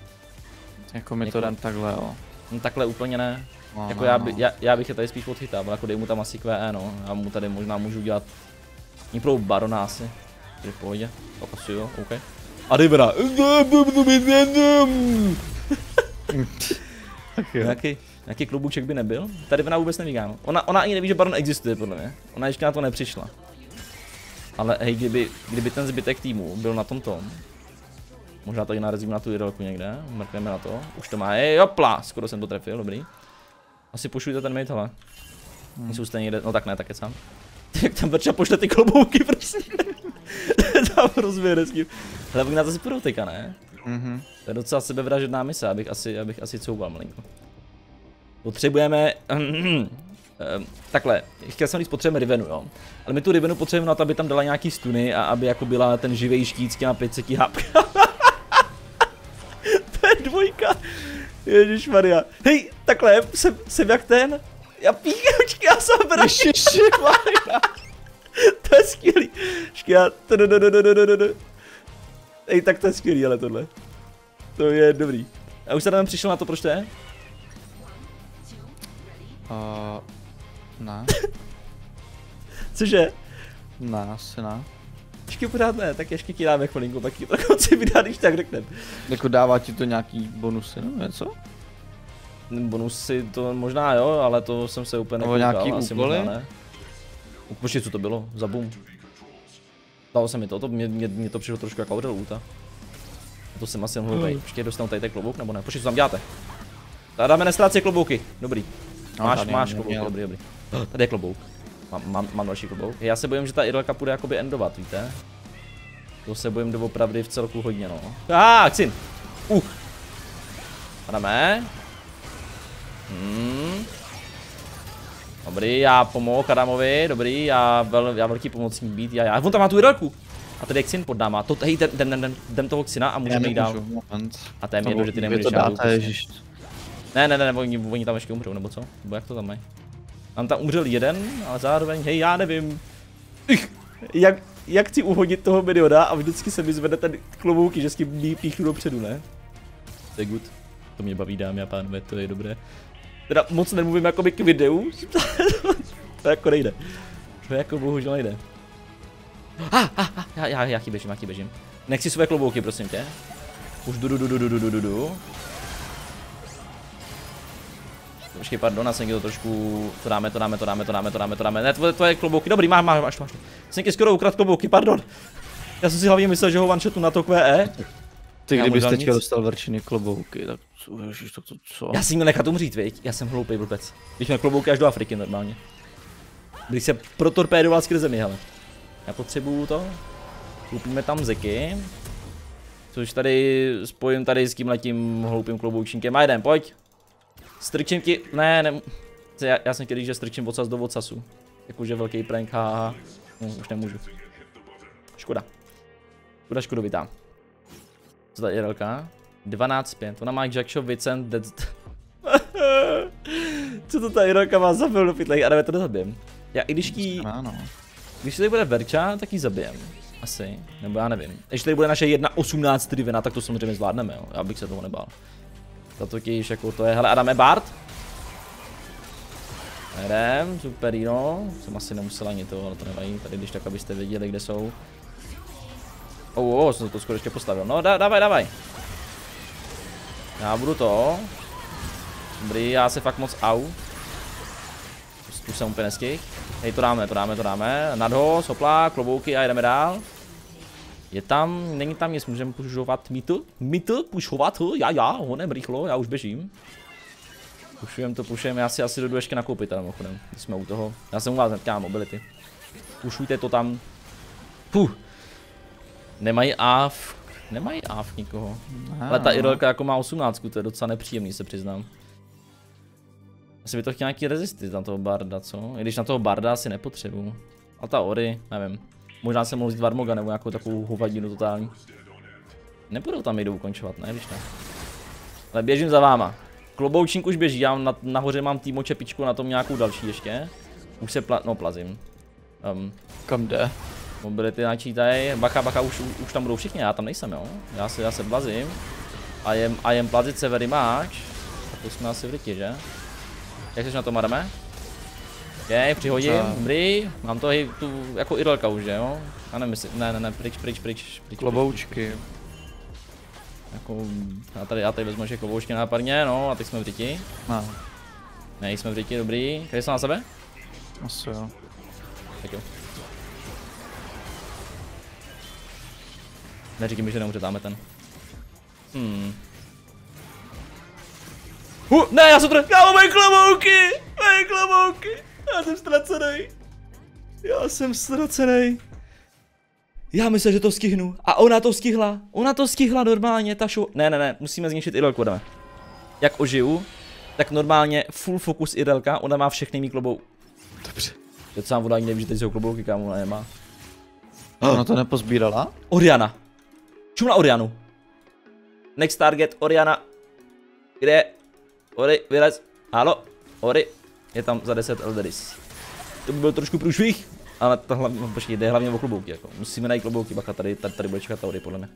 Jako mi to dám takhle, jo. No takhle úplně ne. No, Jako no, já, no. by, já, já bych je tady spíš odchytal, jako dej mu tam asi QE, no. Já mu tady možná můžu dělat pro barona asi. Takže v pohodě. Tak asi jo, OK. A jo. Nějaký, nějaký klubůček by nebyl? Tady Rivena vůbec neví, kámo. Ona, ona ani neví, že baron existuje, podle mě. Ona ještě na to nepřišla. Ale hej, kdyby, kdyby ten zbytek týmu byl na tom tom, možná tady narazím na tu Irelku někde, mrkneme na to, už to má, hej, hopla, skoro jsem to trefil, dobrý. Asi pošujte ten mate, hele. Hmm. Jsou stejně někde, no tak ne, tak je sám. <laughs> Jak tam Verča pošle ty klobouky, <laughs> prostě. <laughs> tam rozvěre s tím. Hele, na to si půjdou teďka, ne? Mhm. To je docela sebevražedná mise, abych asi, abych asi couval malinko. Potřebujeme... <clears throat> ehm, takhle, chtěl jsem říct, potřebujeme Rivenu, jo. Ale my tu Rivenu potřebujeme na to, aby tam dala nějaký stuny a aby jako byla ten živej štít s těma 500 hapka. Dvojka. Ježíš Maria. Hej, takhle, jsem, jsem jak ten. Já počkej, já jsem beru. <laughs> to je skvělý. Počkej, já... Ej, tak to je skvělý, ale tohle. To je dobrý. A už jsem přišel na to, proč to je? Uh, ne, <laughs> Cože? ne, asi ne. Ještě pořád ne, tak ještě ti dáme chvilinku, pak ti to konci vydá, když tak řeknem. Jako dává ti to nějaký bonusy, no něco? bonusy to možná jo, ale to jsem se úplně Nebo nekoukal, nějaký asi úkoly? možná ne. Počkej, co to bylo? Za boom. Dalo se mi to, to mě, mě, mě to přišlo trošku jako Aurel Uta. To jsem asi mohl tady. Počkej, dostanu tady ten klobouk nebo ne? Počkej, co tam děláte? Tady dáme nestrácet klobouky, dobrý. No, máš, tady máš klobouk, dobrý, dobrý. Tady je klobouk. Mám, mám, mám další klobouk. Já se bojím, že ta Irelka půjde jakoby endovat, víte? To se bojím doopravdy v celku hodně, no. Ah, Xin! Uh! Jdeme. Hmm. Dobrý, já pomohl Kadamovi, dobrý, já, vel, já velký pomocník být, já, já, on tam má tu Irelku. A tady je Xin pod náma, to, hej, jdem, jdem, jdem, toho Xina a Já můžeme jít dál. A to je mě jedno, že ty nemůžeš, já prostě. ježiš. Ne, ne, ne, oni, oni tam ještě umřou, nebo co? Nebo jak to tam mají? Tam tam umřel jeden, ale zároveň, hej, já nevím. Ich, jak, jak chci uhodit toho Medioda a vždycky se mi zvede ten klobouky, že s tím píchnu dopředu, ne? To je good. To mě baví, dámy a pánové, to je dobré. Teda moc nemluvím jakoby k videu. to jako nejde. To jako bohužel nejde. Ah, ah, ah, já, já, já ti běžím, já ti běžím. Nechci své klobouky, prosím tě. Už jdu, jdu, jdu, jdu, jdu, jdu, jdu, jdu. Počkej, pardon, já jsem to trošku, to dáme, to dáme, to dáme, to dáme, to dáme, to dáme, ne, to, to je klobouky, dobrý, máš, máš, máš, máš. Ti skoro ukradl klobouky, pardon. Já jsem si hlavně myslel, že ho one shotu na to QE. Ty Já kdybys teďka nic. dostal verčiny klobouky, tak co, ježiš, tak to co? Já si měl nechat umřít, viď? Já jsem hloupý blbec. Když měl klobouky až do Afriky normálně. Když se protorpédoval skrze zemi, hele. Já potřebuju to. Koupíme tam zeky. Což tady spojím tady s tímhletím hloupým kloboučínkem. A jeden, pojď. Strčím ti, ne, ne. Já, já jsem chtěl říct, že strčím ocas do ocasu. Jakože velký prank, haha. No, už nemůžu. Škoda. Škoda škodovitá. Co tady je velká? 12-5. Ona má Jack Shop, Vicent, Dead... <laughs> Co to ta Iroka má za film do pytlej? A jdeme to zabijem. Já i když jí, Ano. když tady bude Verča, tak ji zabijem. Asi, nebo já nevím. Když tady bude naše 1.18 Rivena, tak to samozřejmě zvládneme, jo. Já bych se toho nebál. To totiž jako to je, hele, a dáme Bart. Jdem, super, no. Jsem asi nemusel ani to, ale to nevadí. Tady když tak, abyste věděli, kde jsou. Oh, oh, jsem to skoro ještě postavil. No, dá, dávaj, dávaj. Já budu to. Dobrý, já se fakt moc au. Jsem úplně neských. Hej, to dáme, to dáme, to dáme. Nadho, sopla, klobouky a jdeme dál. Je tam, není tam nic, můžeme pušovat mítl? Mítl, pušovat, já, já, honem rychlo, já už běžím. Pušujem to, pušujem, já si asi jdu ještě nakoupit, teda mimochodem, když jsme u toho. Já jsem u vás na mobility. Pušujte to tam. Puh. Nemají AF, nemají AF nikoho. Ale ta Irelka jako má 18, to je docela nepříjemný, se přiznám. Asi by to chtěl nějaký rezisty na toho barda, co? I když na toho barda asi nepotřebuju. A ta Ori, nevím. Možná jsem mohl vzít Varmoga nebo nějakou takovou hovadinu totální. Nebudou tam jdu ukončovat, ne, když ne. Ale běžím za váma. Kloboučník už běží, já na, nahoře mám týmo čepičku, na tom nějakou další ještě. Už se pla, no plazím. Um, Kam jde? Mobility načítají, bacha, bacha, už, už tam budou všichni, já tam nejsem, jo. Já se, já se blazím. A jem, a jem plazit se very much. Tak to jsme asi v rytě, že? Jak jsi na to, Madame? OK, přihodím, Třeba- dobrý. Mám to hej, tu, jako idolka už, že jo? A nevím, jestli, ne, ne, ne, pryč, pryč, pryč, pryč. Kloboučky. Jako, já tady, já tady vezmu ještě kloboučky nápadně, no, a teď jsme v rytí. No, Ne, jsme v rytí, dobrý. Kde jsem na sebe? asi jo. Tak jo. Neříkej mi, že nemůže dáme ten. Hmm. Uh, ne, já jsem to... Já mám moje klobouky! Moje klobouky! Já jsem ztracený. Já jsem ztracený. Já myslím, že to stihnu. A ona to stihla. Ona to stihla normálně, ta show. Ne, ne, ne, musíme zničit idolku, jdeme. Jak ožiju, tak normálně full focus idelka, ona má všechny mý klobou. Dobře. Teď sám voda ani neví, že teď jsou klobouky, kámo, ona nemá. Ona to nepozbírala? Oriana. Čum na Orianu. Next target, Oriana. Kde je? Ori, vylez. Halo, Ori. Je tam za 10 Elderis. To by byl trošku průšvih, ale to hlavně, no, počkej, jde hlavně o klobouky, jako. Musíme najít klobouky, bacha, tady, tady, tady bude čekat Ori, podle mě.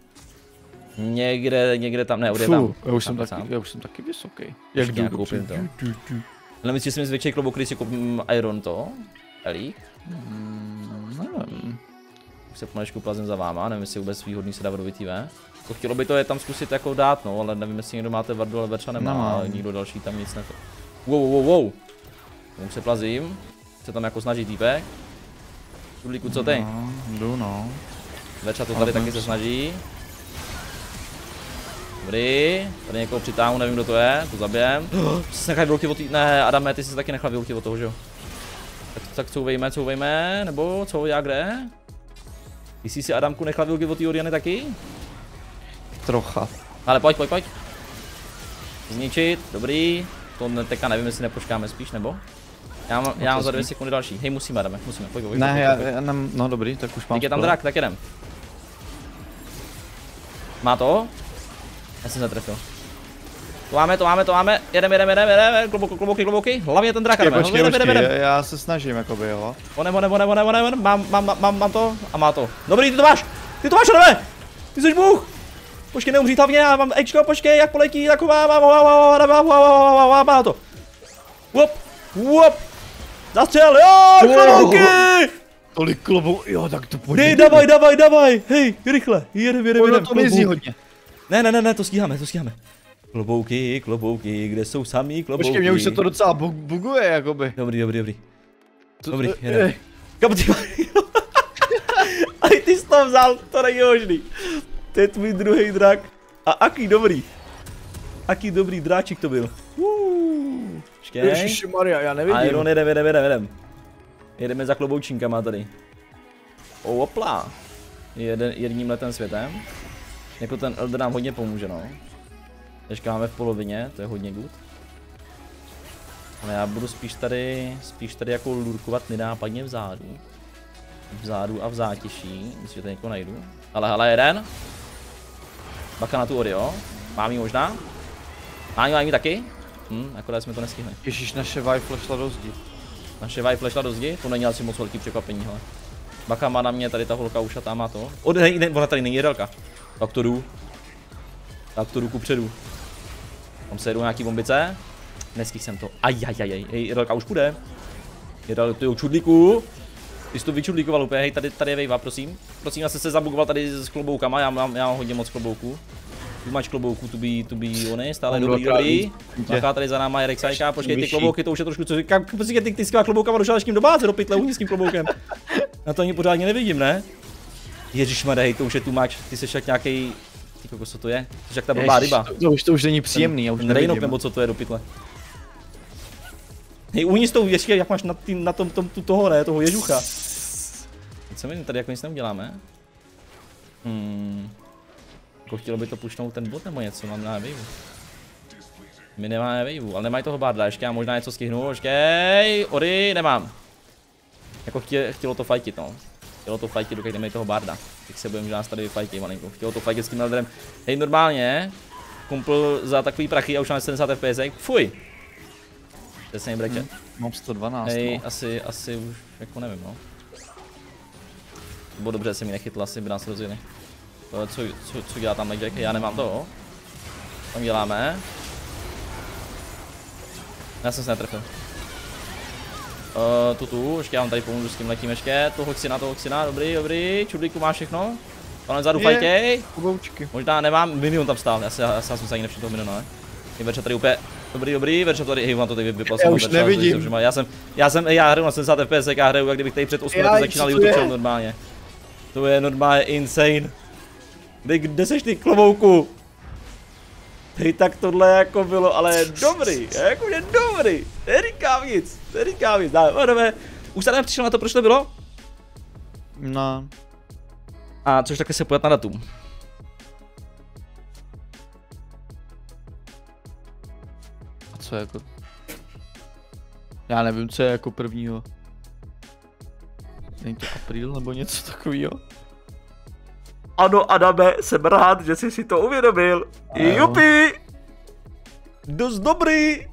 Někde, někde tam, ne, je tam. Já už jsem Tam taky, já už jsem taky vysoký. Já jdu koupím to. Ale myslím, že jsem zvětší klobouk, když si koupím Iron to. Elík. Mm, nevím. Už se pomalečku plazím za váma, nevím, jestli je vůbec výhodný se dávat do VTV. To chtělo by to je tam zkusit jako dát, no, ale nevím, jestli někdo máte Vardu, ale Verča nemá, ale nikdo další tam nic neto. Wow, wow, wow. Tomu se plazím. Se tam jako snaží týpek. Tudlíku, co ty? No, jdu no. Verča to tady taky se snaží. Dobrý, tady někoho přitáhnu, nevím kdo to je, to zabijem. <gasps> Jsi se nechal vylky od tý... ne, Adame, ty jsi se taky nechal vylky od toho, že jo? Tak, tak couvejme, couvejme, nebo co, já kde? Ty jsi si Adamku nechal vylky od té Oriany taky? Trocha. Ale pojď, pojď, pojď. Zničit, dobrý. To ne, teďka nevím, jestli nepočkáme spíš, nebo? Já mám, já mám za dvě sekundy další. Hej, musíme, Adame, musíme, pojď, pojď, Ne, pojď, já, pojď, já nem, no dobrý, tak už mám Teď je tam drak, tak jedem. Má to? Já jsem netrefil. To máme, to máme, to máme. Jedem, jedem, jedem, jedem, klobouky, klobouky, klobouky. Hlavně ten drak, jdeme. počkej, Jedem, počkej, jedem. já se snažím jakoby, jo. Onem, onem, onem, onem, onem. Mám, mám, mám, mám, mám to a má to. Dobrý, ty to máš, ty to máš, jdeme. Ty jsi bůh. Počkej, neumřít hlavně, já mám Ečko, počkej, jak poletí, jak má, má, má, má, má, má, má, má, má, má, má to. Wop, wop. Zastřel, jo, klobouky. Tolik klobou, jo, tak to pojď. Dej, davaj, davaj, davaj, hej, rychle, jedem, jedem, jedem. to mizí hodně. Ne, ne, ne, ne, to stíháme, to stíháme. Klobouky, klobouky, kde jsou samý klobouky? Počkej, mě už se to docela bu- buguje, jakoby. Dobrý, dobrý, dobrý. To- Dobrý, eh, jedem. eh, Kam ty <laughs> A ty jsi to vzal, to není možný. To je tvůj druhý drak. A aký dobrý. Aký dobrý dráčik to byl. Uh, Počkej. Ježišmarja, já nevidím. Iron, jedem, jedem, jedem, jedem. Jedeme za kloboučinkama tady. Opla. Jeden, jedním letem světem. Jako ten Elder nám hodně pomůže, no. Teďka máme v polovině, to je hodně good. Ale já budu spíš tady, spíš tady jako lurkovat nenápadně vzadu. Vzadu a v zátěší, myslím, že to někoho najdu. Ale hele, jeden. Baka na tu Ori, jo. Mám ji možná. Mám ji, mám ji taky. Hm, akorát jsme to nestihli. Ježíš, naše Wi-Fi šla do zdi. Naše Wi flashla do zdi, to není asi moc velký překvapení, hele. Baka má na mě, tady ta holka ušatá má to. O, ne, ne, ona tady není jedelka. Tak to jdu. Tak to jdu kupředu. Tam se jedou nějaký bombice. Nestihl jsem to. Ajajajaj, hej, jedelka už půjde. Jedel, ty čudlíku. Ty jsi to vyčudlíkoval úplně, hej, tady, tady je vejva, prosím. Prosím, já jsem se zabugoval tady s kloboukama, já mám, já mám hodně moc klobouků. Tu máš klobouků, tu by, tu by ony, stále dobrý, dobrý. Maká tady za náma je Rexajka, počkej ty klobouky, to už je trošku, co říkám, prostě ty, ty s těma kloboukama došel s tím do báze, do pytle, s tím kloboukem. Na to ani pořádně nevidím, ne? Ježíš hej, to už je tu máč, ty jsi jak nějaký, ty kokos, co to je? Jsi jak ta blbá ryba. To, to, už, to už není příjemný, já už Rejnok nebo co to je do pytle. Hej, uhni s tou, ještě jak máš na, tým, na tom, tom tu toho, ne, toho ježucha. Co my tady jako nic neuděláme? Hmm. Jako chtělo by to pušnout ten bot nebo něco, mám na waveu. My nemáme waveu, ale nemají toho barda, ještě já možná něco stihnu, počkej, Ori, nemám. Jako chtě, chtělo to fajtit, no. Chtělo to fajtit, dokud nemají toho barda. Tak se budeme, že nás tady vyfajtí malinko. Chtělo to fajtit s tím Elderem. Hej, normálně, kumpl za takový prachy a už máme 70 FPS, fuj. Přesně breče. Hm, Mám 112, Hej, no. asi, asi už, jako nevím, no. Bylo dobře, že se mi nechytl, asi by nás rozjeli. Eh, Co, co, co dělá tam Jack? Já nemám to. Tam děláme. Já jsem se netrefil. Uh, tu tu, ještě já vám tady pomůžu s tím letím ještě. Toho Hoxina, toho Hoxina, dobrý, dobrý. Čudlíku má všechno. Pane zadu Je. fajtěj. Možná nemám, minion tam stál, já, se, já, já jsem se ani nevšiml toho miniona, ne? Je Verča tady úplně, dobrý, dobrý, Verča tady, hej, on to tady vypal Já už nevidím. Já jsem, já jsem, já hraju na 70 FPS, já hraju, jak kdybych tady před 8 Já, lety začínal to YouTube normálně. To je normálně insane. Kde, kde seš ty klobouku? Hej, tak tohle jako bylo, ale dobrý, jakože dobrý, neříkám nic, neříkám nic, dáme, jdeme. Už tady přišel na to, proč to bylo? No. A což také se pojat na datum. A co jako? Já nevím, co je jako prvního. Není to apríl nebo něco takového? Ano, Adame, jsem rád, že jsi si to uvědomil. Ano. Jupi! Dost dobrý!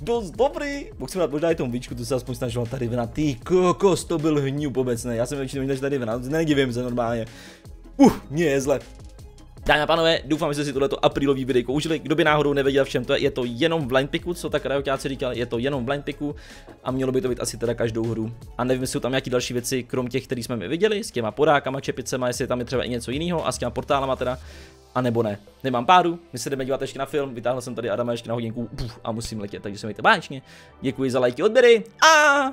Dost dobrý! Jsem dát možná i tomu víčku, to se aspoň snažil tady vynat. Ty kokos, to byl hňup obecný. Já jsem většinou že tady vynat, nedivím se normálně. Uh, mě je zle. Dámy a pánové, doufám, že jste si tohleto aprílový videjko užili. Kdo by náhodou nevěděl, v čem to je, je to jenom v blind picku, co tak rajotáci říkali, je to jenom v blind picku a mělo by to být asi teda každou hru. A nevím, jestli jsou tam nějaké další věci, krom těch, které jsme mi viděli, s těma podákama, čepicema, jestli je tam je třeba i něco jiného a s těma portálama teda. A nebo ne. Nemám páru, my se jdeme dívat ještě na film, vytáhl jsem tady Adama ještě na hodinku puf, a musím letět, takže se mějte báječně. Děkuji za lajky, odběry a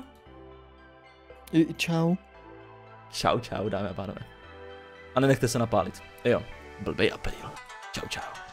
Čau. čau čau dámy a pánové. A nenechte se napálit. Jo, blbej apríl. Čau čau.